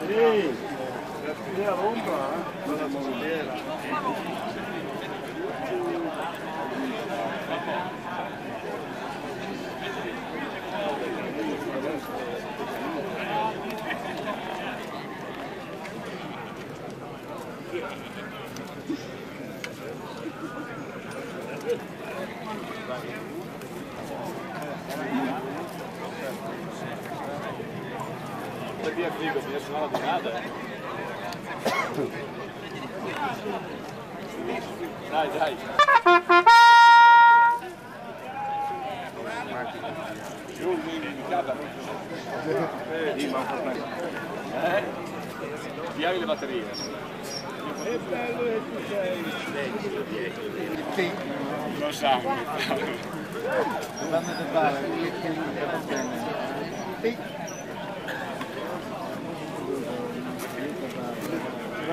Madrid, de Aromba, para a bandeira. Thank you. minha filha, minha senhora do nada. Dai, dai. Yo mi casa. Di ma Eh? Chiavi le batterie. Che bello che tu sei. Sì. Lo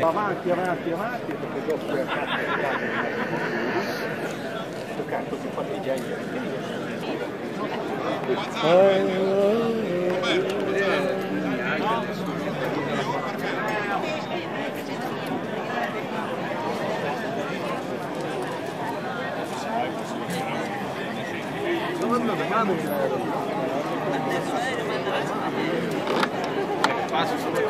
Avanti, avanti, avanti, perché dopo è questo canto si parteggia in Domanda, domanda. Was Passo sobre o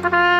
Ha ha ha!